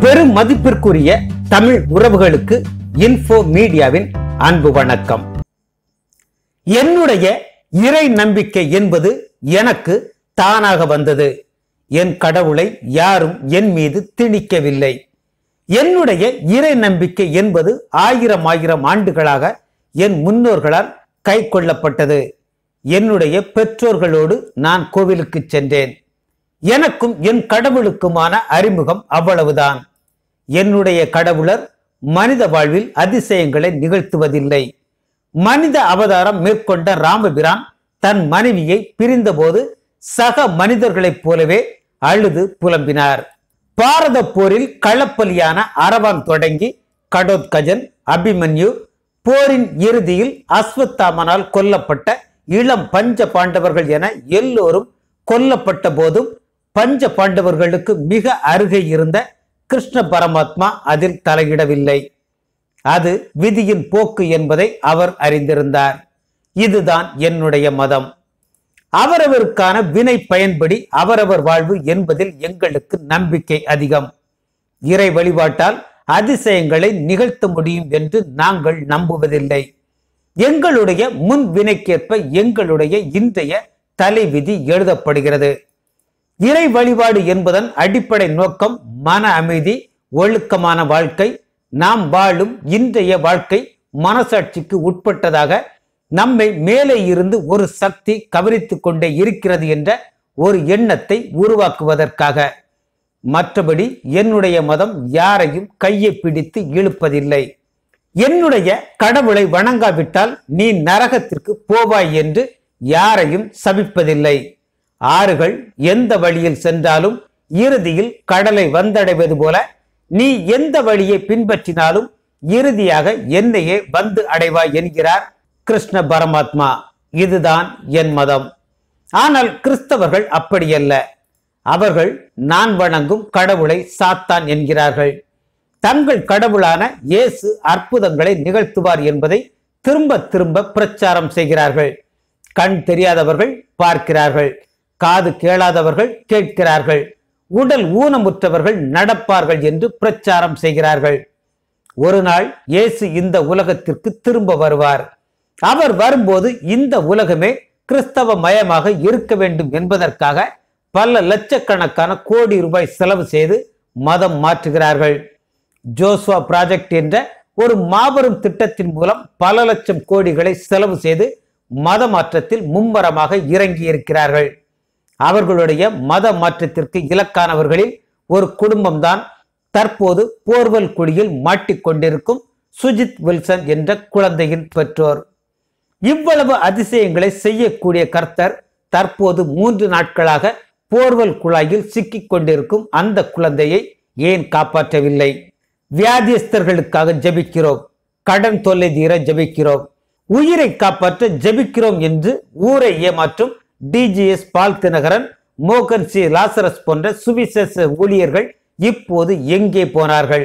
பெரும் மதிப்பிற்குரிய தமிழ் உறவுகளுக்கு இன்ஃபோ மீடியாவின் அன்பு வணக்கம். என்னுடைய இறை நம்பிக்கை என்பது எனக்கு தானாக வந்தது. என் கடவுளை யாரும் என் மீது திணிக்கவில்லை. என்னுடைய இறை நம்பிக்கை என்பது ஆயிரம் ஆயிரம் ஆண்டுகளாக என் முன்னோர்களால் கை கொள்ளப்பட்டது என்னுடைய பெற்றோர்களோடு நான் கோவிலுக்கு சென்றேன். எனக்கும் என் கடவுளுக்குமான அறிமுகம் அவ்வளவுதான். என்னுடைய கடவுளர் மனித வாழ்வில் அதிசயங்களை நிகழ்த்துவதில்லை. மனித அவதாரம் மேற்கொண்ட ராமபிரான் தன் மனைவியை பிரிந்தபோது சக மனிதர்களைப் போலவே அழுது புலம்பினார். பாரத போரில் களப்பலியான அரவான் தொடங்கி கடோத்கஜன் அபிமன்யு போரின் இறுதியில் அஸ்வத்தாமனால் கொல்லப்பட்ட இளம் பஞ்ச பாண்டவர்கள் என எல்லோரும் கொல்லப்பட்ட போதும் பஞ்ச பாண்டவர்களுக்கு மிக அருகே இருந்த கிருஷ்ண பரமாத்மா அதில் தலையிடவில்லை. அது விதியின் போக்கு என்பதை அவர் அறிந்திருந்தார். இதுதான் என்னுடைய மதம். அவரவருக்கான வினை பயன்படி அவரவர் வாழ்வு என்பதில் எங்களுக்கு நம்பிக்கை அதிகம். இறை வழிபாட்டால் அதிசயங்களை நிகழ்த்த முடியும் என்று நாங்கள் நம்புவதில்லை. எங்களுடைய முன் வினைக்கேற்ப எங்களுடைய இன்றைய தலைவிதி எழுதப்படுகிறது. இறை வழிபாடு என்பதன் அடிப்படை நோக்கம் மன அமைதி ஒழுக்கமான வாழ்க்கை. நாம் வாழும் இன்றைய வாழ்க்கை மனசாட்சிக்கு உட்பட்டதாக நம்மை மேலே இருந்து ஒரு சக்தி கவனித்து கொண்டே இருக்கிறது என்ற ஒரு எண்ணத்தை உருவாக்குவதற்காக. மற்றபடி என்னுடைய மதம் யாரையும் கையை பிடித்து இழுப்பதில்லை. என்னுடைய கடவுளை வணங்காவிட்டால் நீ நரகத்திற்கு போவாய் என்று யாரையும் சபிப்பதில்லை. ஆறுகள் எந்த வழியில் சென்றாலும் இறுதியில் கடலை வந்தடைவது போல நீ எந்த வழியை பின்பற்றினாலும் இறுதியாக என்னையே வந்து அடைவாய் என்கிறார் கிருஷ்ண பரமாத்மா. இதுதான் என் மதம். ஆனால் கிறிஸ்தவர்கள் அப்படியல்ல. அவர்கள் நான் வணங்கும் கடவுளை சாத்தான் என்கிறார்கள். தங்கள் கடவுளான இயேசு அற்புதங்களை நிகழ்த்துவார் என்பதை திரும்ப திரும்ப பிரச்சாரம் செய்கிறார்கள். கண் தெரியாதவர்கள் பார்க்கிறார்கள். காது கேளாதவர்கள் கேட்கிறார்கள். உடல் ஊனமுற்றவர்கள் நடப்பார்கள் என்று பிரச்சாரம் செய்கிறார்கள். ஒரு நாள் இயேசு இந்த உலகத்திற்கு திரும்ப வருவார். அவர் வரும்போது இந்த உலகமே கிறிஸ்தவ மயமாக இருக்க வேண்டும் என்பதற்காக பல லட்சக்கணக்கான கோடி ரூபாய் செலவு செய்து மதம் மாற்றுகிறார்கள். ஜோஸ்வா ப்ராஜெக்ட் என்ற ஒரு மாபெரும் திட்டத்தின் மூலம் பல லட்சம் கோடிகளை செலவு செய்து மத மாற்றத்தில் மும்மரமாக இறங்கி இருக்கிறார்கள் அவர்களுடைய மத மாற்றத்திற்கு இலக்கானவர்களில் ஒரு குடும்பம்தான் தற்போது போர்வல் குழியில் மாட்டிக்கொண்டிருக்கும் சுஜித் வில்சன் என்ற குழந்தையின் பெற்றோர். இவ்வளவு அதிசயங்களை செய்யக்கூடிய கர்த்தர் தற்போது மூன்று நாட்களாக போர்வல் குழாயில் சிக்கிக் கொண்டிருக்கும் அந்த குழந்தையை ஏன் காப்பாற்றவில்லை? வியாதியஸ்தர்களுக்காக ஜெபிக்கிறோம். கடன் தொல்லை தீர ஜெபிக்கிறோம். உயிரை காப்பாற்ற ஜெபிக்கிறோம் என்று ஊரை ஏமாற்றும் டிஜிஎஸ் பால் தினகரன் மோகன் சி. லாசரஸ் போன்ற சுவிசேஷ ஊழியர்கள் இப்போது எங்கே போனார்கள்?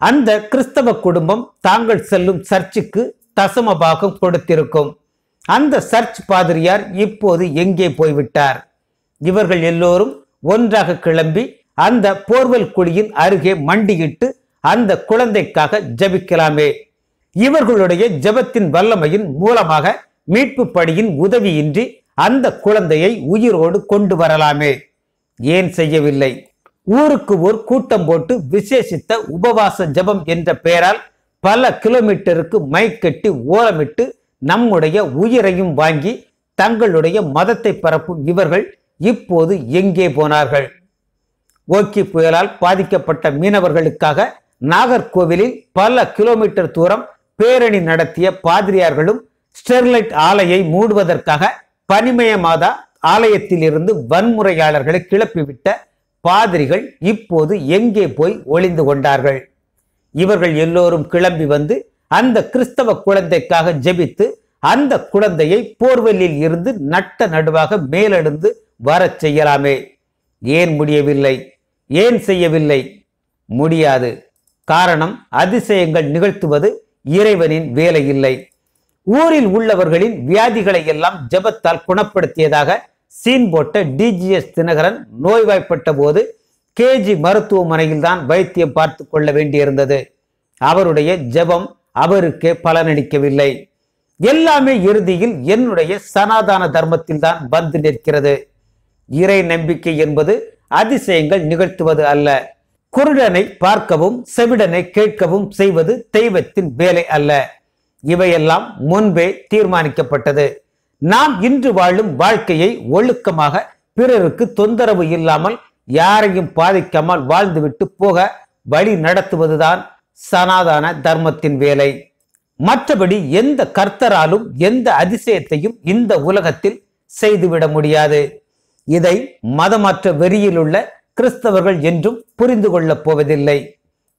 அந்த கிறிஸ்தவ குடும்பம் தாங்கள் செல்லும் சர்ச்சுக்கு தசம பாகம் கொடுத்திருக்கும். அந்த சர்ச் பாதிரியார் இப்போது எங்கே போய்விட்டார்? இவர்கள் எல்லோரும் ஒன்றாக கிளம்பி அந்த போர்வல் குழியின் அருகே மண்டியிட்டு அந்த குழந்தைக்காக ஜபிக்கலாமே. இவர்களுடைய ஜெபத்தின் வல்லமையின் மூலமாக மீட்பு படியின் உதவியின்றி அந்த குழந்தையை உயிரோடு கொண்டு வரலாமே. ஏன் செய்யவில்லை? ஊருக்கு ஒரு கூட்டம் போட்டு விசேஷித்த உபவாச ஜெபம் என்ற பெயரால் பல கிலோமீட்டருக்கு மைக்கட்டி ஓலமிட்டு நம்முடைய உயிரையும் வாங்கி தங்களுடைய மதத்தை பரப்பும் இவர்கள் இப்போது எங்கே போனார்கள்? ஓக்கி புயலால் பாதிக்கப்பட்ட மீனவர்களுக்காக நாகர்கோவிலில் பல கிலோமீட்டர் தூரம் பேரணி நடத்திய பாதிரியார்களும் ஸ்டெர்லைட் ஆலையை மூடுவதற்காக பனிமய மாதா ஆலயத்தில் இருந்து வன்முறையாளர்களை கிளப்பிவிட்ட பாதிரிகள் இப்போது எங்கே போய் ஒளிந்து கொண்டார்கள்? இவர்கள் எல்லோரும் கிளம்பி வந்து அந்த கிறிஸ்தவ குழந்தைக்காக ஜெபித்து அந்த குழந்தையை போர்வெல்லில் இருந்து நட்ட நடுவாக மேலெழுந்து வரச் செய்யலாமே. ஏன் முடியவில்லை? ஏன் செய்யவில்லை? முடியாது. காரணம் அதிசயங்கள் நிகழ்த்துவது இறைவனின் வேலை இல்லை ஊரில் உள்ளவர்களின் வியாதிகளை எல்லாம் ஜெபத்தால் குணப்படுத்தியதாக சீன் போட்ட டிஜிஎஸ் தினகரன் நோய்வாய்ப்பட்ட போது கேஜி மருத்துவமனையில் தான் வைத்தியம் பார்த்து கொள்ள வேண்டியிருந்தது. அவருடைய ஜெபம் அவருக்கே பலனளிக்கவில்லை. எல்லாமே இறுதியில் என்னுடைய சனாதான தர்மத்தில் தான் வந்து நிற்கிறது. இறை நம்பிக்கை என்பது அதிசயங்கள் நிகழ்த்துவது அல்ல. குருடனை பார்க்கவும் செவிடனை கேட்கவும் செய்வது தெய்வத்தின் வேலை அல்ல. இவையெல்லாம் முன்பே தீர்மானிக்கப்பட்டது. நாம் இன்று வாழும் வாழ்க்கையை ஒழுக்கமாக பிறருக்கு தொந்தரவு இல்லாமல் யாரையும் பாதிக்காமல் வாழ்ந்துவிட்டு போக வழி நடத்துவதுதான் சனாதன தர்மத்தின் வேலை. மற்றபடி எந்த கர்த்தராலும் எந்த அதிசயத்தையும் இந்த உலகத்தில் செய்துவிட முடியாது. இதை மதமற்ற வெறியிலுள்ள கிறிஸ்தவர்கள் என்றும் புரிந்து கொள்ளப் போவதில்லை.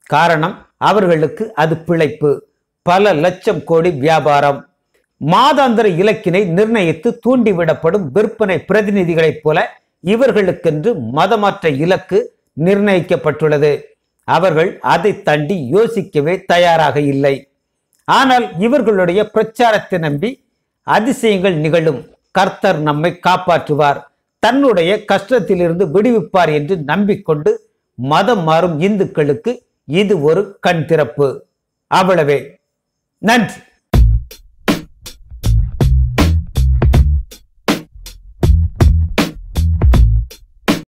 காரணம் அவர்களுக்கு அது பிழைப்பு. பல லட்சம் கோடி வியாபாரம். மாதாந்திர இலக்கினை நிர்ணயித்து தூண்டிவிடப்படும் விற்பனை பிரதிநிதிகளைப் போல இவர்களுக்கென்று மதமற்ற இலக்கு நிர்ணயிக்கப்பட்டுள்ளது. அவர்கள் அதை தாண்டி யோசிக்கவே தயாராக இல்லை. ஆனால் இவர்களுடைய பிரச்சாரத்தை நம்பி அதிசயங்கள் நிகழும். கர்த்தர் நம்மை காப்பாற்றுவார். தன்னுடைய கஷ்டத்திலிருந்து விடுவிப்பார் என்று நம்பிக்கொண்டு மதம் மாறும் இந்துக்களுக்கு இது ஒரு கண் திறப்பு. அவ்வளவே. நன்றி